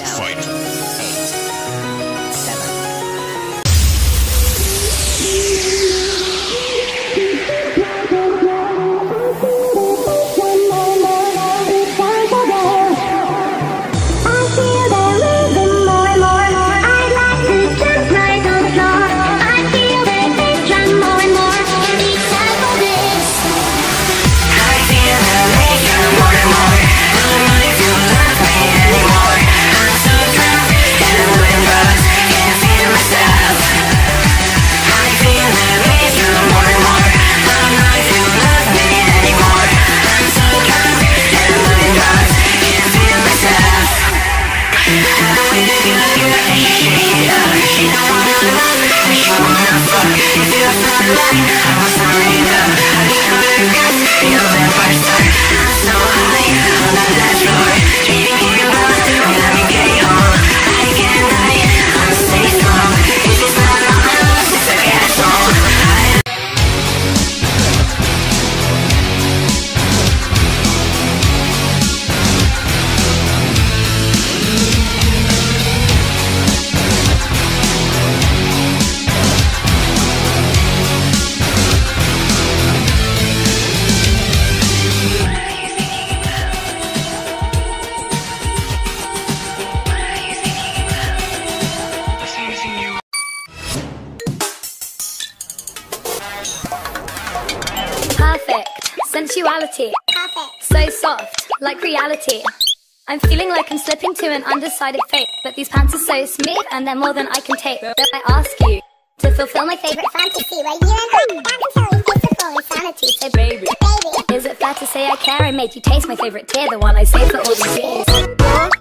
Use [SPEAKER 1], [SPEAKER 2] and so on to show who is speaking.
[SPEAKER 1] Fight. I'm afraid I'm sensuality.
[SPEAKER 2] Perfect.
[SPEAKER 1] So soft, like reality. I'm feeling like I'm slipping to an undecided fate, but these pants are so smooth and they're more than I can take. So I ask you to fulfill my favorite
[SPEAKER 2] Fantasy where you and I back until we face the full insanity.
[SPEAKER 1] So baby,
[SPEAKER 2] Baby.
[SPEAKER 1] is it fair to say I care? I made you taste my favorite tear, the one I saved for all these years.